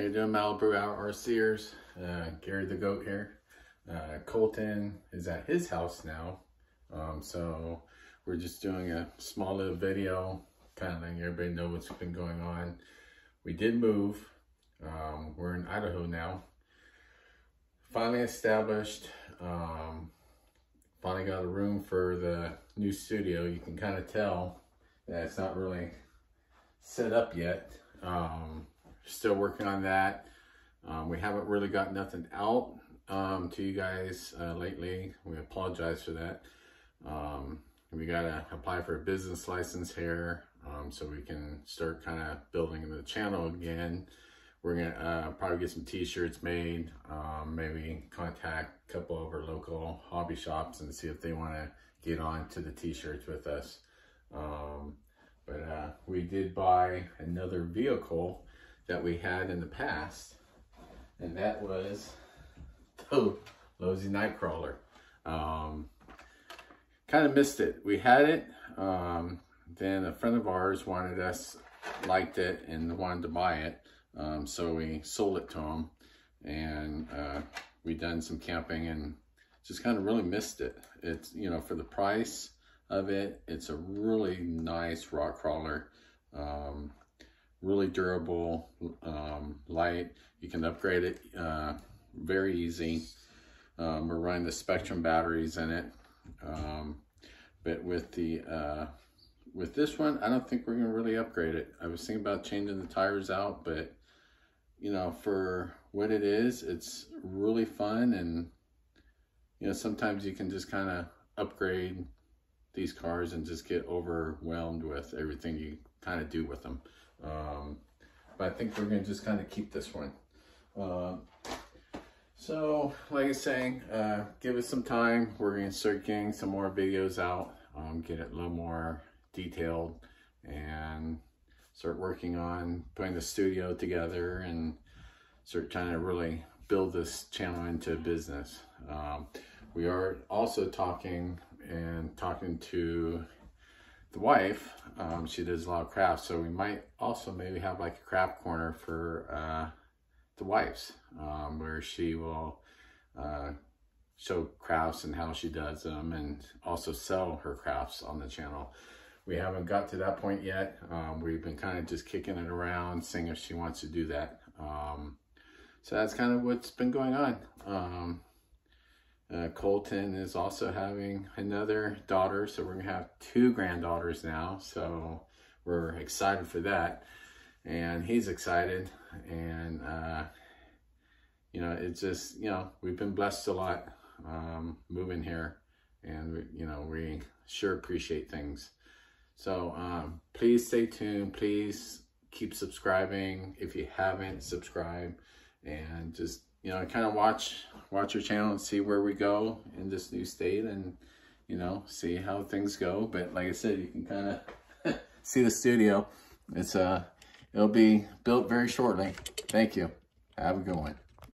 How you doing, Malibu Outdoor Sears? Uh, Gary the Goat here. Uh, Colton is at his house now, um, so we're just doing a small little video, kind of letting everybody know what's been going on. We did move. Um, we're in Idaho now. Finally established. Um, finally got a room for the new studio. You can kind of tell that it's not really set up yet. Um, still working on that. Um, we haven't really got nothing out um, to you guys uh, lately. We apologize for that. Um, we got to apply for a business license here um, so we can start kind of building the channel again. We're going to uh, probably get some t-shirts made, um, maybe contact a couple of our local hobby shops and see if they want to get on to the t-shirts with us. Um, but uh, we did buy another vehicle that we had in the past, and that was the Losi Nightcrawler. Um, kind of missed it. We had it, um, then a friend of ours wanted us, liked it, and wanted to buy it. Um, so we sold it to him, and uh, we done some camping and just kind of really missed it. It's, you know, for the price of it, it's a really nice rock crawler. Um, really durable, um, light. You can upgrade it uh, very easy. Um, we're running the Spektrum batteries in it. Um, but with the uh, with this one, I don't think we're gonna really upgrade it. I was thinking about changing the tires out, but you know, for what it is, it's really fun and you know, sometimes you can just kind of upgrade these cars and just get overwhelmed with everything you kind of do with them. Um, but I think we're going to just kind of keep this one. Uh, so, like I was saying, uh, give us some time. We're going to start getting some more videos out, um, get it a little more detailed, and start working on putting the studio together and start trying to really build this channel into a business. Um, we are also talking and talking to the wife, um, she does a lot of crafts, so we might also maybe have like a craft corner for uh, the wives, um, where she will uh, show crafts and how she does them, and also sell her crafts on the channel. We haven't got to that point yet. Um, we've been kind of just kicking it around, seeing if she wants to do that. Um, so that's kind of what's been going on. Uh, Colton is also having another daughter, so we're gonna have two granddaughters now. So we're excited for that, and he's excited. And uh, you know, it's just you know we've been blessed a lot um, moving here, and you know we sure appreciate things. So um, please stay tuned. Please keep subscribing if you haven't subscribed, and just you know, kind of watch watch your channel and see where we go in this new state and, you know, see how things go. But like I said, you can kind of see the studio. It's uh, it'll be built very shortly. Thank you. Have a good one.